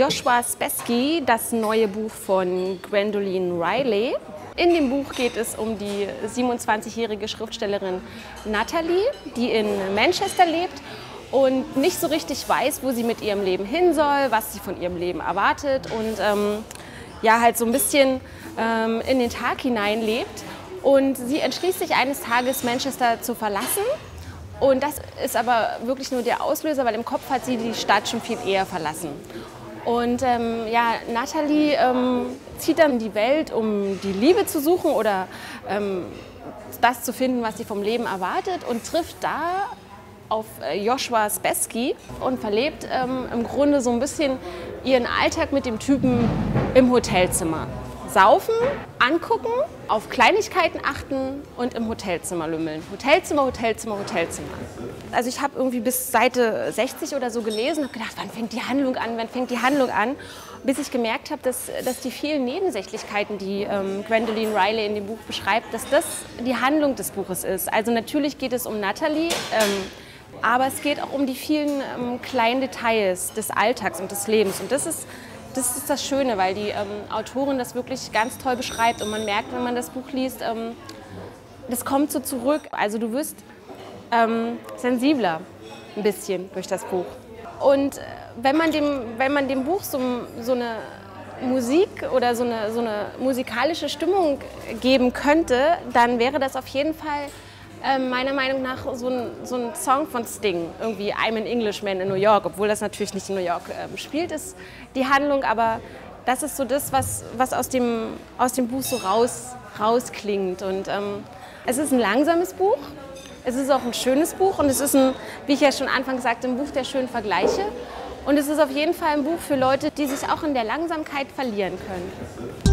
Joshua Spesky, das neue Buch von Gwendoline Riley. In dem Buch geht es um die 27-jährige Schriftstellerin Natalie, die in Manchester lebt und nicht so richtig weiß, wo sie mit ihrem Leben hin soll, was sie von ihrem Leben erwartet und ähm, ja halt so ein bisschen ähm, in den Tag hinein lebt. Und sie entschließt sich eines Tages Manchester zu verlassen. Und das ist aber wirklich nur der Auslöser, weil im Kopf hat sie die Stadt schon viel eher verlassen. Und ähm, ja, Natalie ähm, zieht dann die Welt, um die Liebe zu suchen oder ähm, das zu finden, was sie vom Leben erwartet und trifft da auf äh, Joshua Spesky und verlebt ähm, im Grunde so ein bisschen ihren Alltag mit dem Typen im Hotelzimmer. Saufen, angucken, auf Kleinigkeiten achten und im Hotelzimmer lümmeln. Hotelzimmer, Hotelzimmer, Hotelzimmer. Also ich habe irgendwie bis Seite 60 oder so gelesen und gedacht, wann fängt die Handlung an, wann fängt die Handlung an? Bis ich gemerkt habe, dass, dass die vielen Nebensächlichkeiten, die ähm, Gwendoline Riley in dem Buch beschreibt, dass das die Handlung des Buches ist. Also natürlich geht es um Natalie, ähm, aber es geht auch um die vielen ähm, kleinen Details des Alltags und des Lebens. Und das ist das ist das Schöne, weil die ähm, Autorin das wirklich ganz toll beschreibt und man merkt, wenn man das Buch liest, ähm, das kommt so zurück. Also du wirst ähm, sensibler ein bisschen durch das Buch. Und äh, wenn man dem, wenn man dem Buch so, so eine Musik oder so eine, so eine musikalische Stimmung geben könnte, dann wäre das auf jeden Fall äh, meiner Meinung nach so ein, so ein, Song von Sting, irgendwie I'm an Englishman in New York, obwohl das natürlich nicht in New York äh, spielt, ist die Handlung, aber das ist so das, was, was aus, dem, aus dem Buch so raus, rausklingt. Und ähm, es ist ein langsames Buch, es ist auch ein schönes Buch und es ist ein, wie ich ja schon anfangs sagte, ein Buch der schönen Vergleiche. Und es ist auf jeden Fall ein Buch für Leute, die sich auch in der Langsamkeit verlieren können.